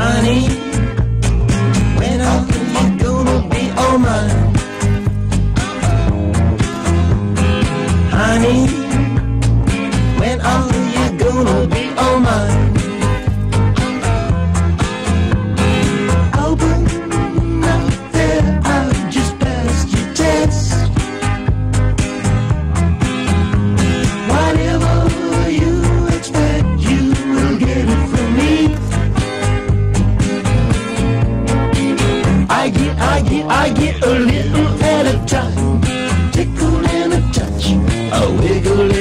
honey. When are you gonna be all mine? Honey. I get a little at a time, tickle and a touch, a wiggle.